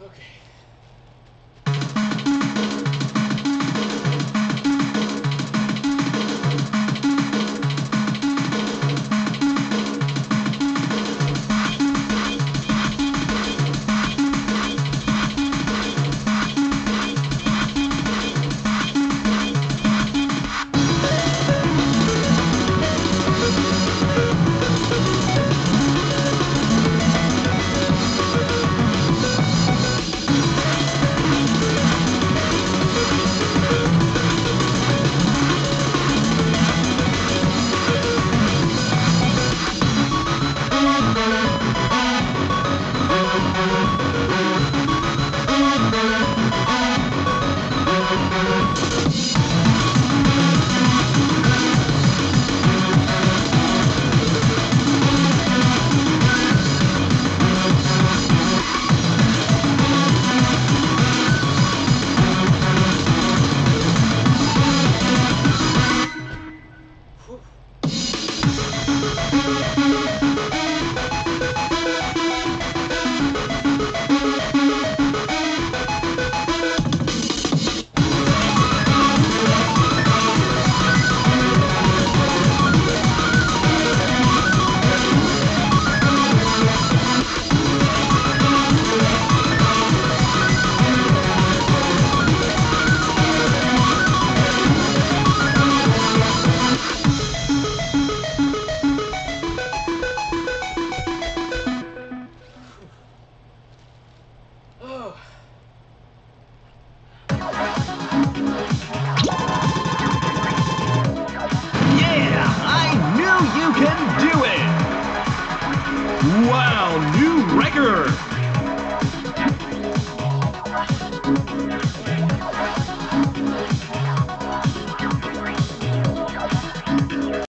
Okay. Wow, new record!